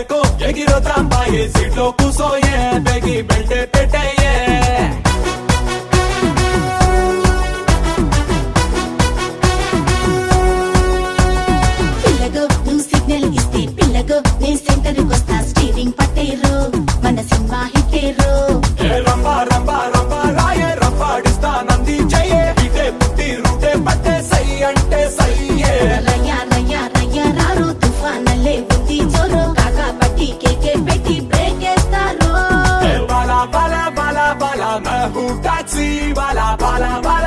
బెల్టేకో ఎగిరో తాంబాయి సీట్లో కూసోయే బెగి బెల్టే పెట్టేయే centre steering పట్టేరు మన cinema Rambha Rambha See, bala bala bala